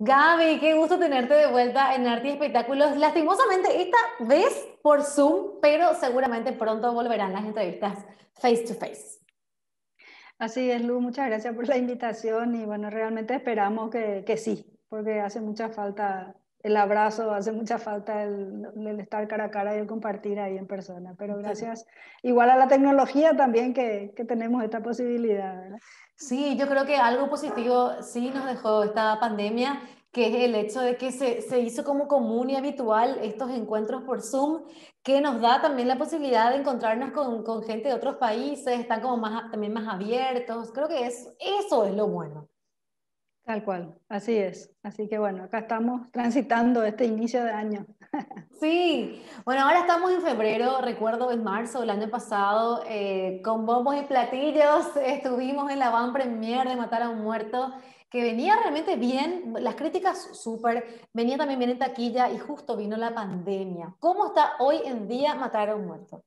Gaby, qué gusto tenerte de vuelta en Arte y Espectáculos. Lastimosamente, esta vez por Zoom, pero seguramente pronto volverán las entrevistas face to face. Así es, Lu, muchas gracias por la invitación y bueno, realmente esperamos que, que sí, porque hace mucha falta el abrazo, hace mucha falta el, el, estar cara a cara y el compartir ahí en persona. Pero gracias igual a la tecnología también que, que tenemos esta posibilidad. ¿verdad? Sí, yo creo que algo positivo sí nos dejó esta pandemia, que es el hecho de que se, se hizo como común y habitual estos encuentros por Zoom, que nos da también la posibilidad de encontrarnos con, con gente de otros países, están como más, también más abiertos. Creo que es, eso es lo bueno. Tal cual, así es. Así que bueno, acá estamos transitando este inicio de año. Sí, bueno, ahora estamos en febrero, recuerdo en marzo del año pasado, eh, con bombos y platillos, estuvimos en la van premier de Matar a un Muerto, que venía realmente bien, las críticas súper, venía también bien en taquilla y justo vino la pandemia. ¿Cómo está hoy en día Matar a un Muerto?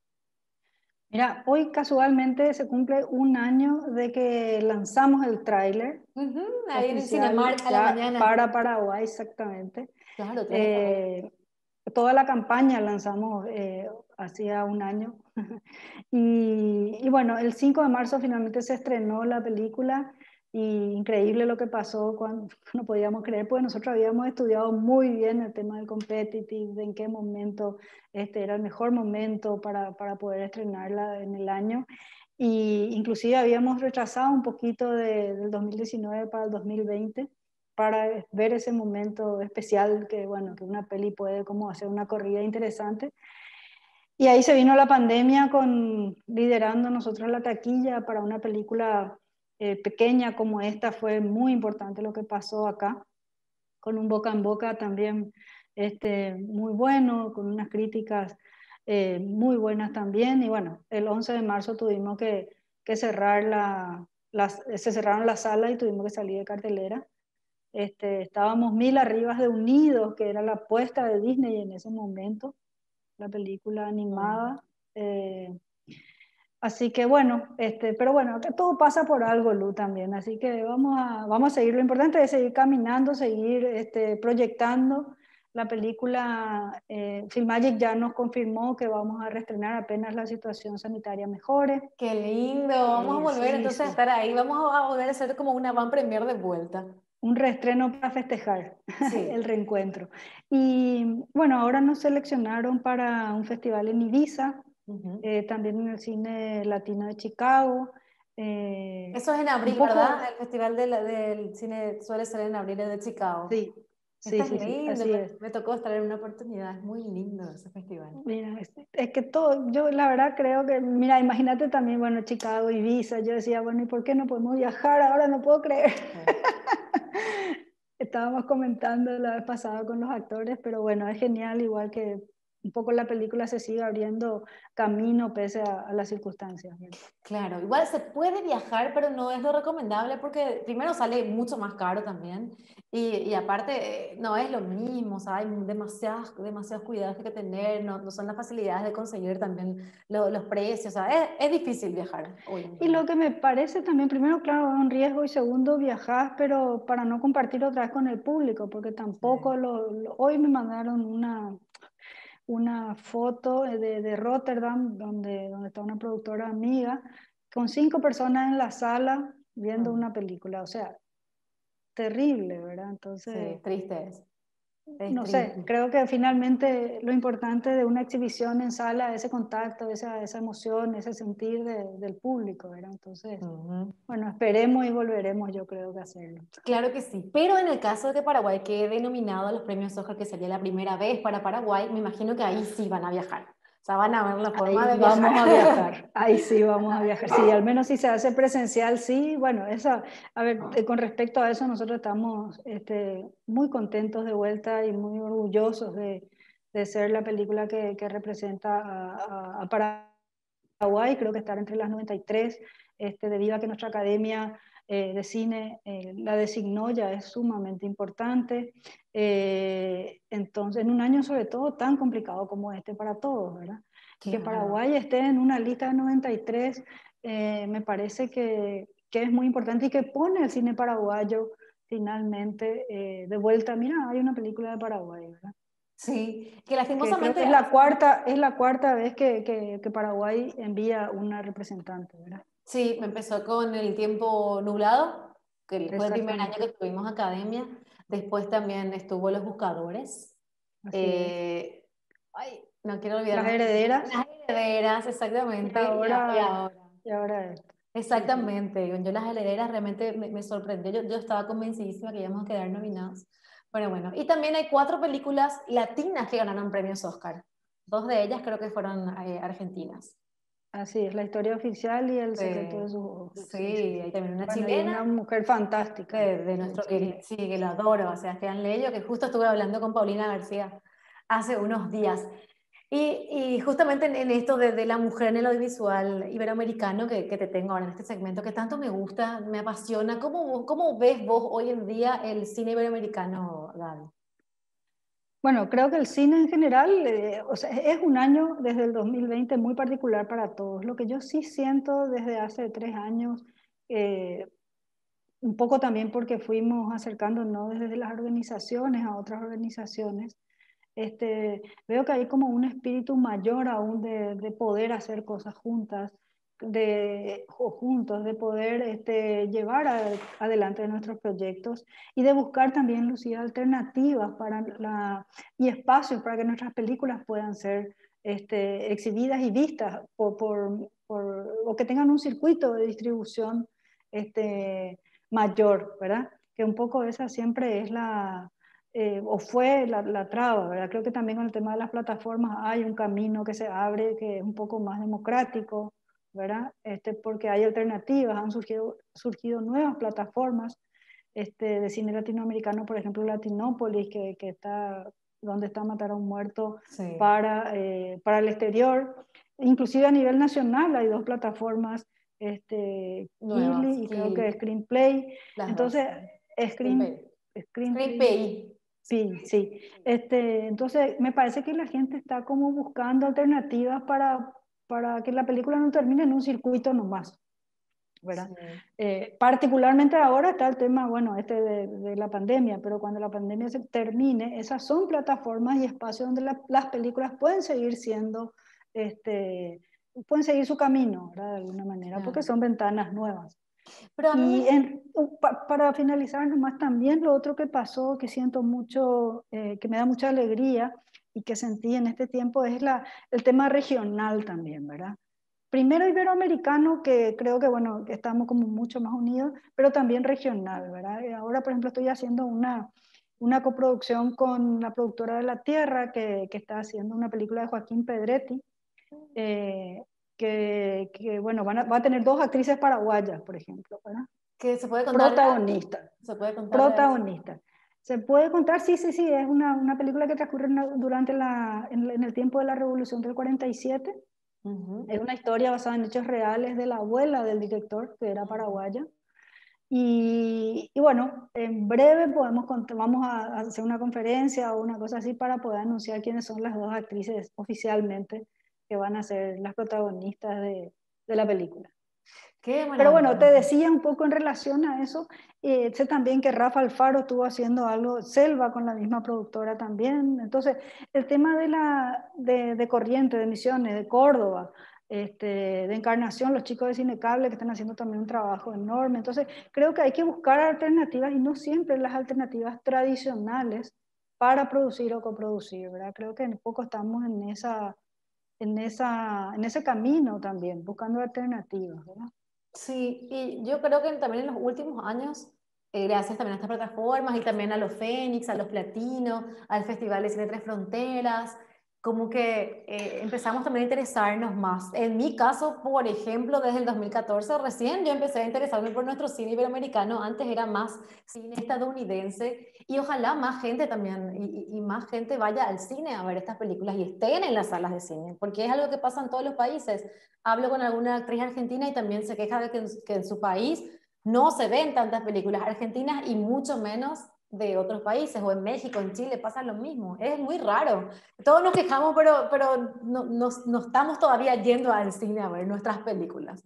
Mira, hoy casualmente se cumple un año de que lanzamos el tráiler. Uh -huh, ahí en Cinemark a la mañana. Para Paraguay, exactamente. Claro, eh, toda la campaña lanzamos eh, hacía un año. y, y, bueno, el 5 de marzo finalmente se estrenó la película y increíble lo que pasó cuando no podíamos creer, pues nosotros habíamos estudiado muy bien el tema del competitive, de en qué momento este era el mejor momento para, para poder estrenarla en el año. Y inclusive habíamos retrasado un poquito de, del 2019 para el 2020 para ver ese momento especial que, bueno, que una peli puede como hacer una corrida interesante. Y ahí se vino la pandemia con liderando nosotros la taquilla para una película eh, pequeña como esta fue muy importante lo que pasó acá, con un boca en boca también este, muy bueno, con unas críticas eh, muy buenas también. Y bueno, el 11 de marzo tuvimos que, que cerrar la, las, se cerraron las salas y tuvimos que salir de cartelera. Este, estábamos mil arribas de Unidos, que era la apuesta de Disney en ese momento, la película animada. Eh, Así que bueno, este, pero bueno, todo pasa por algo, Lu, también. Así que vamos a, vamos a seguir. Lo importante es seguir caminando, seguir este, proyectando. La película eh, Filmagic ya nos confirmó que vamos a reestrenar apenas la situación sanitaria mejore. Qué lindo, vamos a volver sí, entonces sí. a estar ahí, vamos a volver a hacer como una van premier de vuelta. Un reestreno para festejar sí. el reencuentro. Y bueno, ahora nos seleccionaron para un festival en Ibiza, Uh -huh. eh, también en el cine latino de Chicago. Eh, Eso es en abril, poco... ¿verdad? El festival de la, del cine suele ser en abril de Chicago. Sí. Sí, Está sí, lindo, sí, me, es. me, tocó estar en una oportunidad, es muy lindo ese festival. Mira, es, es, que todo, yo la verdad creo que, mira, imagínate también, bueno, Chicago, Ibiza, yo decía, bueno, ¿y por qué no podemos viajar? Ahora no puedo creer. Sí. Estábamos comentando la vez pasada con los actores, pero bueno, es genial, igual que un poco la película se sigue abriendo camino pese a, a, las circunstancias. Claro, igual se puede viajar, pero no es lo recomendable porque primero sale mucho más caro también y, y aparte no es lo mismo, o sea, hay demasiados, demasiados cuidados que hay que tener, no, no son las facilidades de conseguir también lo, los precios, o sea, es, es difícil viajar hoy. Y lo que me parece también, primero, claro, es un riesgo y segundo, viajar, pero para no compartir otra vez con el público, porque tampoco sí. lo, lo, hoy me mandaron una una foto de, de, Rotterdam, donde, donde está una productora amiga, con cinco personas en la sala viendo mm. una película. O sea, terrible, ¿verdad? Entonces. Sí, triste es. No sé, creo que finalmente lo importante de una exhibición en sala es ese contacto, esa, esa emoción, ese sentir de, del público, ¿verdad? Entonces, uh -huh. bueno, esperemos y volveremos, yo creo que hacerlo. Claro que sí, pero en el caso de que Paraguay quede nominado a los premios Oscar, que sería la primera vez para Paraguay, me imagino que ahí sí van a viajar. O sea, van a ver la forma ahí de viajar. Vamos a viajar. Ahí sí vamos a viajar. Sí, al menos si se hace presencial, sí. Bueno, esa, a ver, eh, con respecto a eso, nosotros estamos este, muy contentos de vuelta y muy orgullosos de, de ser la película que, que representa a, a, a, Paraguay. Creo que estar entre las 93, este, debido a que nuestra academia eh, de cine eh, la designó ya es sumamente importante. Eh, entonces, en un año sobre todo tan complicado como este para todos, ¿verdad? Qué que Paraguay esté en una lista de 93 me parece que, que, es muy importante y que pone el cine paraguayo finalmente eh, de vuelta. Mira, hay una película de Paraguay, ¿verdad? Sí, que lastimosamente... es, la cuarta, es la cuarta vez que, que, Paraguay envía una representante, ¿verdad? Sí, empezó con el tiempo nublado, que fue el primer año que tuvimos academia. Después también estuvo Los Buscadores. Eh, ay, no quiero olvidar. Las herederas. Las herederas, exactamente. Y ahora, y ahora. Exactamente. Yo las herederas realmente me, me sorprendió. Yo, yo estaba convencidísima que íbamos a quedar nominados. Bueno, bueno. Y también hay cuatro películas latinas que ganaron premios Oscar. Dos de ellas creo que fueron eh, argentinas. Así es, la historia oficial y el secreto de sus ojos. Sí, hay también una chilena. Una mujer fantástica. De, nuestro que, sí, que lo adoro, o sea, Sebastián Leyo, que justo estuve hablando con Paulina García hace unos días. Y, justamente en, esto de, la mujer en el audiovisual iberoamericano que, que, te tengo ahora en este segmento, que tanto me gusta, me apasiona, ¿cómo, cómo ves vos hoy en día el cine iberoamericano, Gaby? Bueno, creo que el cine en general, eh, o sea, es un año desde el 2020 muy particular para todos. Lo que yo sí siento desde hace tres años, eh, un poco también porque fuimos acercándonos desde las organizaciones a otras organizaciones, este, veo que hay como un espíritu mayor aún de, de poder hacer cosas juntas, de, juntos, de poder este, llevar adelante nuestros proyectos y de buscar también, Lucía, alternativas para la, y espacios para que nuestras películas puedan ser este, exhibidas y vistas por, por, o que tengan un circuito de distribución este, mayor, ¿verdad? Que un poco esa siempre es la, eh, o fue la, la, traba, ¿verdad? Creo que también con el tema de las plataformas hay un camino que se abre que es un poco más democrático, ¿verdad? Este, porque hay alternativas, han surgido, surgido nuevas plataformas este, de cine latinoamericano, por ejemplo, Latinópolis, que, que está donde está Matar a un Muerto para, eh, para el exterior. Inclusive a nivel nacional hay dos plataformas, este, y creo que Screenplay. Entonces, Screen, Screenplay. Sí, sí. Este, entonces, me parece que la gente está como buscando alternativas para, para que la película no termine en un circuito nomás. ¿verdad? Eh, particularmente ahora está el tema, bueno, este de, la pandemia, pero cuando la pandemia se termine, esas son plataformas y espacios donde las películas pueden seguir siendo, este, pueden seguir su camino, ¿verdad? De alguna manera, porque son ventanas nuevas. Y para finalizar nomás también lo otro que pasó, que siento mucho, eh, que me da mucha alegría y que sentí en este tiempo es la, el tema regional también, ¿verdad? Primero iberoamericano, que creo que, bueno, estamos como mucho más unidos, pero también regional, ¿verdad? Ahora, por ejemplo, estoy haciendo una, una coproducción con la productora de La Tierra, que, que está haciendo una película de Joaquín Pedretti, eh, que, bueno, van a, va a tener dos actrices paraguayas, por ejemplo, ¿verdad? Que se puede contar. Protagonista. Se puede contar. Protagonista. Se puede contar, sí, sí, sí, es una, una película que transcurre durante la, en, el tiempo de la Revolución del 47. Es una historia basada en hechos reales de la abuela del director, que era paraguaya. Y, y, bueno, en breve podemos vamos a hacer una conferencia o una cosa así para poder anunciar quiénes son las dos actrices oficialmente que van a ser las protagonistas de, de la película. Pero bueno, te decía un poco en relación a eso, eh, sé también que Rafa Alfaro estuvo haciendo algo, Selva con la misma productora también, entonces el tema de, la, de, de Corriente, de Misiones, de Córdoba, este, de Encarnación, los chicos de Cinecable que están haciendo también un trabajo enorme, entonces creo que hay que buscar alternativas y no siempre las alternativas tradicionales para producir o coproducir, ¿verdad? Creo que un poco estamos en esa en, esa, en ese camino también, buscando alternativas. ¿verdad? Sí, y yo creo que también en los últimos años, eh, gracias también a estas plataformas y también a los Fénix, a los Platinos, al Festival de Cine Tres Fronteras, como que eh, empezamos también a interesarnos más. En mi caso, por ejemplo, desde el 2014 recién yo empecé a interesarme por nuestro cine iberoamericano, antes era más cine estadounidense y ojalá más gente también y, y, más gente vaya al cine a ver estas películas y estén en las salas de cine, porque es algo que pasa en todos los países. Hablo con alguna actriz argentina y también se queja de que que en su país no se ven tantas películas argentinas y mucho menos de otros países, o en México, en Chile, pasa lo mismo. Es muy raro. Todos nos quejamos, pero, pero no, no, no estamos todavía yendo al cine a ver nuestras películas.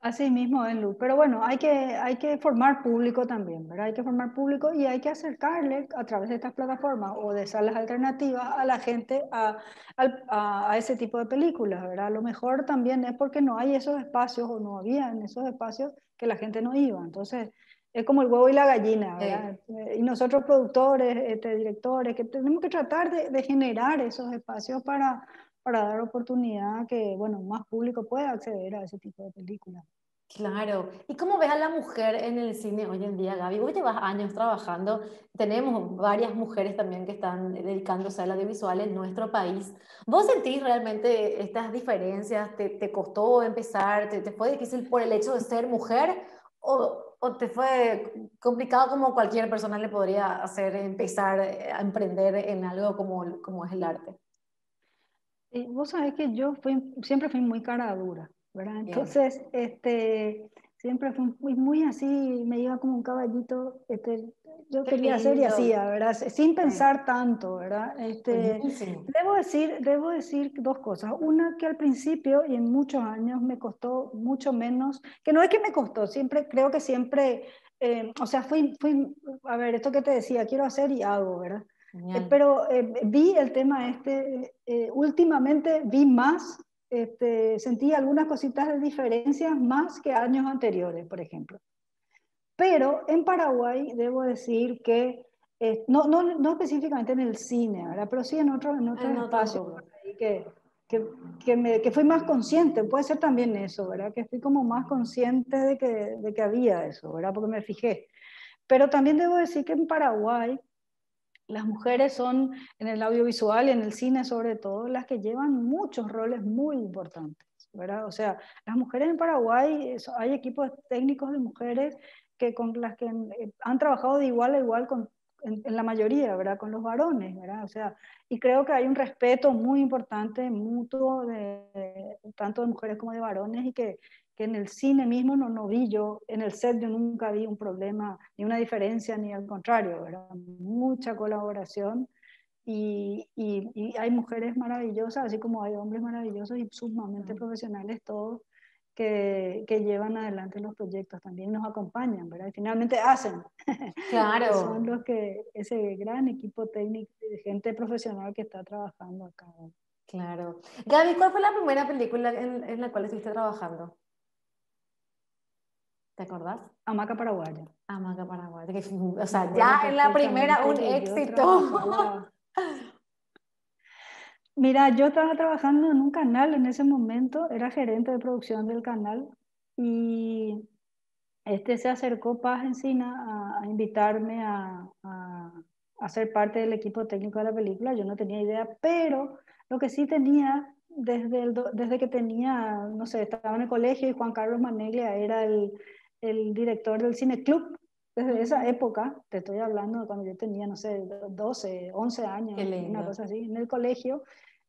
Así mismo es, Lu. Pero bueno, hay que, hay que formar público también, ¿verdad? Hay que formar público y hay que acercarle a través de estas plataformas o de salas alternativas a la gente a, a, a, ese tipo de películas, ¿verdad? A lo mejor también es porque no hay esos espacios o no había en esos espacios que la gente no iba. Entonces, es como el huevo y la gallina, ¿verdad? Y nosotros productores, este, directores, que tenemos que tratar de, de generar esos espacios para, para dar oportunidad a que, bueno, más público pueda acceder a ese tipo de películas. Claro. ¿Y cómo ves a la mujer en el cine hoy en día, Gaby? Vos llevas años trabajando, tenemos varias mujeres también que están dedicándose al audiovisual en nuestro país. ¿Vos sentís realmente estas diferencias? ¿Te, te costó empezar? ¿Te, ¿Te, fue difícil por el hecho de ser mujer? ¿O, ¿O te fue complicado como cualquier persona le podría hacer empezar a emprender en algo como, como es el arte? Y vos sabés que yo fui, siempre fui muy cara dura. ¿verdad? Entonces, este, siempre fue muy, muy, así, me iba como un caballito, este, yo Qué quería lindo. hacer y hacía, ¿verdad? Sin pensar tanto, ¿verdad? Este, debo, decir, debo decir dos cosas. Una, que al principio y en muchos años me costó mucho menos, que no es que me costó, siempre, creo que siempre, eh, o sea, fui, fui, a ver, esto que te decía, quiero hacer y hago, ¿verdad? Eh, pero eh, vi el tema este, eh, últimamente vi más este, sentí algunas cositas de diferencias más que años anteriores, por ejemplo. Pero en Paraguay debo decir que, eh, no, no, no, específicamente en el cine, ¿verdad? pero sí en otros en otro espacios, que, que, que, me, que, fui más consciente, puede ser también eso, ¿verdad? que fui como más consciente de que, de que había eso, ¿verdad? porque me fijé. Pero también debo decir que en Paraguay las mujeres son en el audiovisual y en el cine sobre todo las que llevan muchos roles muy importantes, ¿verdad? O sea, las mujeres en Paraguay, hay equipos técnicos de mujeres que con las que eh, han trabajado de igual a igual con, en, en, la mayoría, ¿verdad? Con los varones, ¿verdad? O sea, y creo que hay un respeto muy importante, mutuo, de, de, tanto de mujeres como de varones, y que que en el cine mismo no, no vi yo, en el set yo nunca vi un problema, ni una diferencia, ni al contrario, era mucha colaboración y, y, y, hay mujeres maravillosas, así como hay hombres maravillosos y sumamente profesionales todos que, que llevan adelante los proyectos, también nos acompañan, ¿verdad? Y finalmente hacen. Claro. Son los que, ese gran equipo técnico de gente profesional que está trabajando acá. Claro. Gaby, ¿cuál fue la primera película en, en la cual estuviste trabajando? ¿Te acordás? Hamaca Paraguaya. Hamaca Paraguaya. O sea, ya en la primera un éxito. Mira, yo estaba trabajando en un canal en ese momento, era gerente de producción del canal y este se acercó Paz Encina a, a invitarme a, a, a, ser parte del equipo técnico de la película. Yo no tenía idea, pero lo que sí tenía desde, el, desde que tenía, no sé, estaba en el colegio y Juan Carlos Maneglia era el, el director del Cine Club. Desde esa época, te estoy hablando de cuando yo tenía, no sé, 12, 11 años, una cosa así, en el colegio,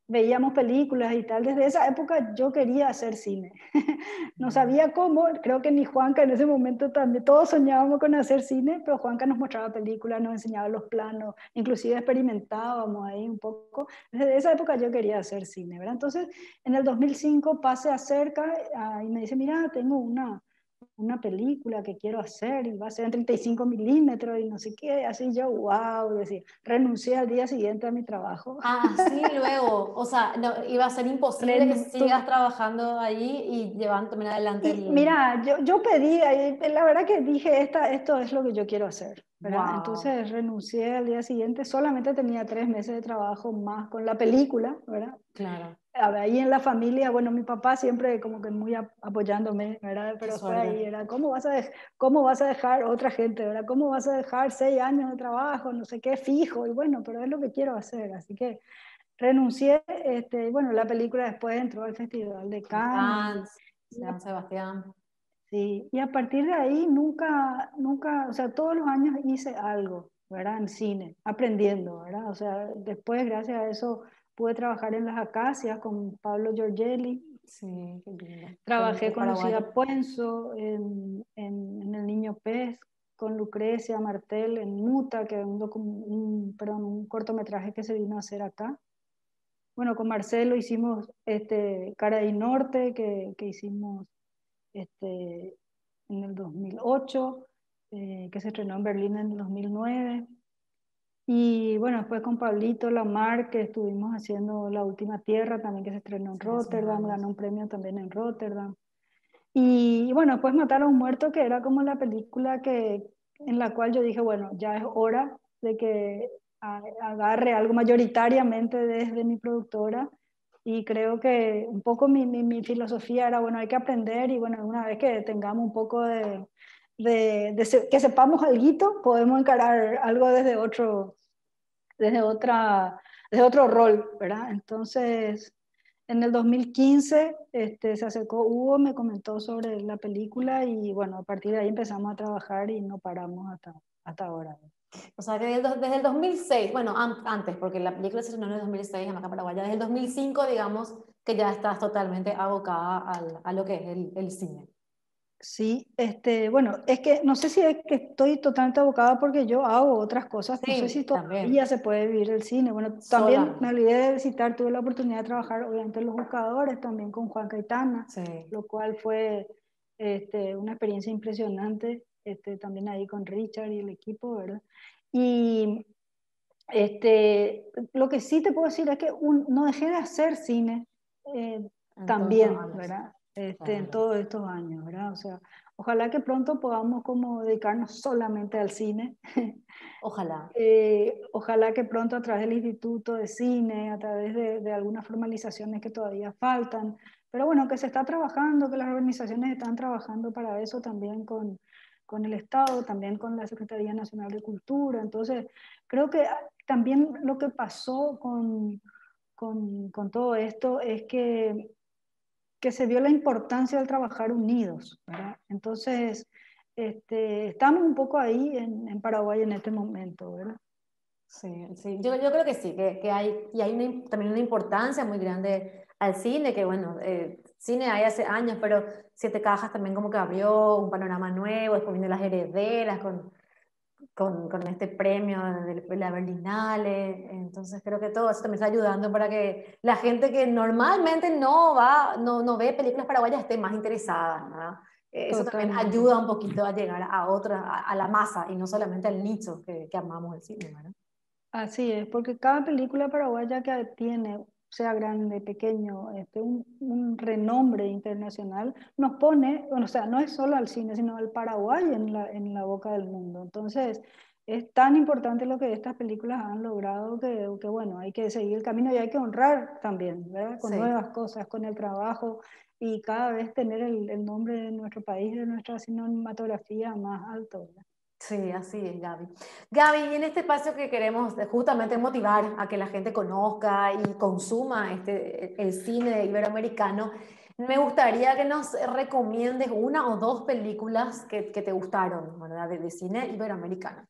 veíamos películas y tal. Desde esa época yo quería hacer cine. no sabía cómo, creo que ni Juanca en ese momento también, todos soñábamos con hacer cine, pero Juanca nos mostraba películas, nos enseñaba los planos, inclusive experimentábamos ahí un poco. Desde esa época yo quería hacer cine, ¿verdad? Entonces, en el 2005 pase acerca y me dice, mira, tengo una, una película que quiero hacer y va a ser en 35 milímetros y no sé qué, así yo, wow, decir, renuncié al día siguiente a mi trabajo. Ah, sí, luego, o sea, no, iba a ser imposible Renuncio. que sigas trabajando allí y llevando también adelante. Y, el... Mira, yo, yo pedí, la verdad que dije, esta, esto es lo que yo quiero hacer. Wow. Entonces renuncié al día siguiente, solamente tenía tres meses de trabajo más con la película, ¿verdad? Claro ahí en la familia, bueno, mi papá siempre como que muy apoyándome, ¿verdad? Pero fue ahí, era, ¿cómo vas, a ¿cómo vas a dejar otra gente, ¿verdad? ¿Cómo vas a dejar seis años de trabajo, no sé qué, fijo? Y bueno, pero es lo que quiero hacer, así que renuncié, este, bueno, la película después entró al Festival de Cannes. San Sebastián. Sí, y a partir de ahí nunca, nunca, o sea, todos los años hice algo, ¿verdad? En cine, aprendiendo, ¿verdad? O sea, después, gracias a eso, Pude trabajar en las acacias con Pablo Giorgelli. Sí, qué lindo. Trabajé con Lucía Puenzo en, en, en, El Niño Pez, con Lucrecia Martel en Muta, que es un, un, perdón, un cortometraje que se vino a hacer acá. Bueno, con Marcelo hicimos este, Cara y Norte, que, que hicimos este, en el 2008, eh, que se estrenó en Berlín en el 2009. Y bueno, después con Pablito Lamar, que estuvimos haciendo La Última Tierra, también que se estrenó en Rotterdam, ganó un premio también en Rotterdam. Y, bueno, después Matar a un Muerto, que era como la película que, en la cual yo dije, bueno, ya es hora de que agarre algo mayoritariamente desde mi productora y creo que un poco mi, mi, filosofía era, bueno, hay que aprender y bueno, una vez que tengamos un poco de, de, que sepamos algo, podemos encarar algo desde otro, desde otra, desde otro rol, ¿verdad? Entonces, en el 2015 este, se acercó Hugo, me comentó sobre la película y bueno, a partir de ahí empezamos a trabajar y no paramos hasta, hasta ahora. O sea, que desde, el 2006, bueno, antes, porque la película se estrenó en el 2006 en acá Paraguay, desde el 2005, digamos, que ya estás totalmente abocada al, a lo que es el, el, cine. Sí, este, bueno, es que no sé si es que estoy totalmente abocada porque yo hago otras cosas, no sé si todavía se puede vivir el cine. Bueno, también me olvidé de citar, tuve la oportunidad de trabajar obviamente en Los Buscadores, también con Juan Caetana, lo cual fue este, una experiencia impresionante este, también ahí con Richard y el equipo, ¿verdad? Y este, lo que sí te puedo decir es que no dejé de hacer cine eh, también, ¿verdad? Este, en todos estos años, ¿verdad? O sea, ojalá que pronto podamos como dedicarnos solamente al cine. Ojalá. Eh, ojalá que pronto a través del Instituto de Cine, a través de, de, algunas formalizaciones que todavía faltan, pero bueno, que se está trabajando, que las organizaciones están trabajando para eso también con, con el Estado, también con la Secretaría Nacional de Cultura. Entonces, creo que también lo que pasó con, con, con todo esto es que, que, se vio la importancia del trabajar unidos. Entonces, este, estamos un poco ahí en, en, Paraguay en este momento, ¿verdad? Sí, sí. Yo, yo creo que sí, que, que hay, y hay también una importancia muy grande al cine, que bueno, eh, cine hay hace años, pero Siete Cajas también como que abrió un panorama nuevo, después vino Las Herederas con, con, con este premio de la Berlinale, entonces creo que todo eso también está ayudando para que la gente que normalmente no va, no, no ve películas paraguayas esté más interesada, eh, Eso también ayuda un poquito a llegar a otra, a, la masa y no solamente al nicho que, que amamos el cine, ¿verdad? Así es, porque cada película paraguaya que tiene sea grande, pequeño, este, un, renombre internacional, nos pone, bueno, o sea, no es solo al cine, sino al Paraguay en la, en la boca del mundo. Entonces, es tan importante lo que estas películas han logrado que, que, bueno, hay que seguir el camino y hay que honrar también, ¿verdad? Con nuevas cosas, con el trabajo y cada vez tener el, el, nombre de nuestro país, de nuestra cinematografía más alto, ¿verdad? Sí, así es, Gaby. Gaby, y en este espacio que queremos justamente motivar a que la gente conozca y consuma este, el cine iberoamericano, me gustaría que nos recomiendes una o dos películas que, que te gustaron, ¿verdad? De, cine iberoamericano.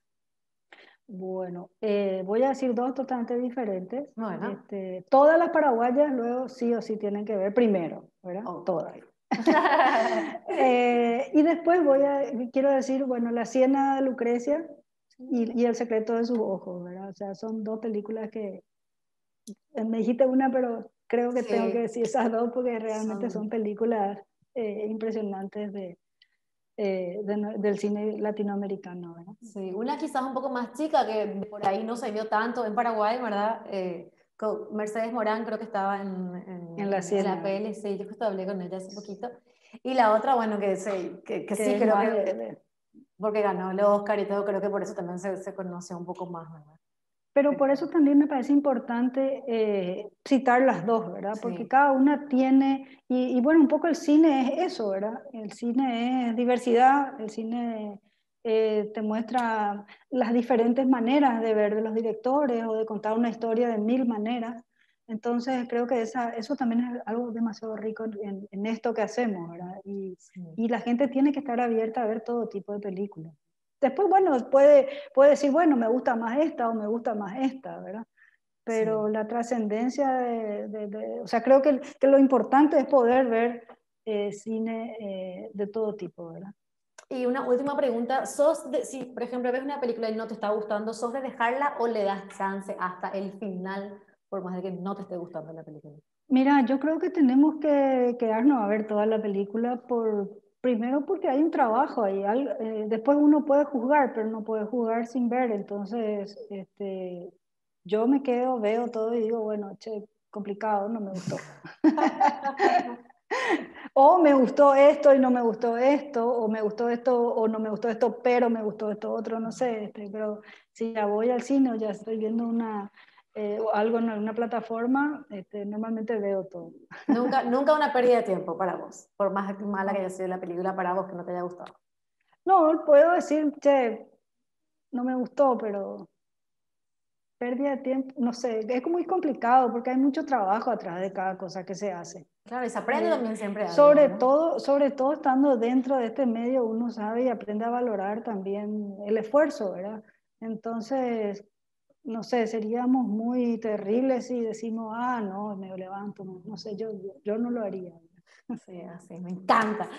Bueno, eh, voy a decir dos totalmente diferentes. Este, todas las paraguayas luego sí o sí tienen que ver primero, ¿verdad? Todas. Eh, y después voy a, quiero decir, bueno, La Siena de Lucrecia y, y, El secreto de sus ojos, ¿verdad? O sea, son dos películas que, eh, me dijiste una, pero creo que tengo que decir esas dos porque realmente son, películas eh, impresionantes de, del cine latinoamericano. ¿verdad? Sí, una quizás un poco más chica que por ahí no se vio tanto en Paraguay, ¿verdad? Mercedes Morán creo que estaba en, en, la, en la PLC, yo justo hablé con ella hace poquito. Y la otra, bueno, que, que, que sí, creo que, porque ganó el Oscar y todo, creo que por eso también se, se conoció un poco más, ¿verdad? Pero por eso también me parece importante eh, citar las dos, ¿verdad? Porque cada una tiene, y, y, bueno, un poco el cine es eso, ¿verdad? El cine es diversidad, el cine eh, te muestra las diferentes maneras de ver de los directores o de contar una historia de mil maneras. Entonces creo que esa, eso también es algo demasiado rico en, en esto que hacemos, ¿verdad? Y, y, la gente tiene que estar abierta a ver todo tipo de películas. Después, bueno, puede, puede decir, bueno, me gusta más esta o me gusta más esta, ¿verdad? Pero la trascendencia de, de, O sea, creo que, que, lo importante es poder ver eh, cine eh, de todo tipo, ¿verdad? Y una última pregunta, ¿sos de, si por ejemplo ves una película y no te está gustando, ¿sos de dejarla o le das chance hasta el final, por más de que no te esté gustando la película? Mira, yo creo que tenemos que quedarnos a ver toda la película por, Primero porque hay un trabajo ahí, eh, después uno puede juzgar, pero no puede juzgar sin ver, entonces este, yo me quedo, veo todo y digo, bueno, che, complicado, no me gustó. o me gustó esto y no me gustó esto, o me gustó esto o no me gustó esto, pero me gustó esto otro, no sé, este, pero si ya voy al cine o ya estoy viendo una, eh, algo en alguna plataforma, este, normalmente veo todo. Nunca, nunca una pérdida de tiempo para vos, por más mala que haya sido la película para vos que no te haya gustado. No, puedo decir, che, no me gustó, pero pérdida de tiempo, no sé, es muy complicado porque hay mucho trabajo atrás de cada cosa que se hace. Claro, y se aprende eh, también siempre. sobre, todo, sobre todo estando dentro de este medio, uno sabe y aprende a valorar también el esfuerzo, ¿verdad? Entonces, no sé, seríamos muy terribles si decimos, ah, no, me levanto, no, sé, yo, yo no lo haría. Sí, así, me encanta.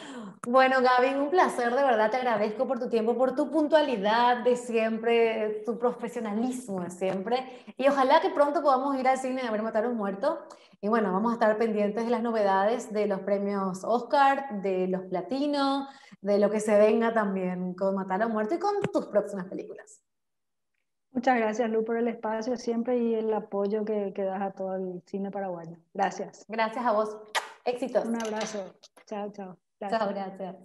Bueno, Gaby, un placer, de verdad te agradezco por tu tiempo, por tu puntualidad de siempre, tu profesionalismo de siempre. Y ojalá que pronto podamos ir al cine a ver Matar a un Muerto. Y bueno, vamos a estar pendientes de las novedades de los premios Oscar, de los Platino, de lo que se venga también con Matar a un Muerto y con tus próximas películas. Muchas gracias, Lu, por el espacio siempre y el apoyo que, que das a todo el cine paraguayo. Gracias. Gracias a vos. Éxitos. Un abrazo. Chao, chao. Chao, gracias.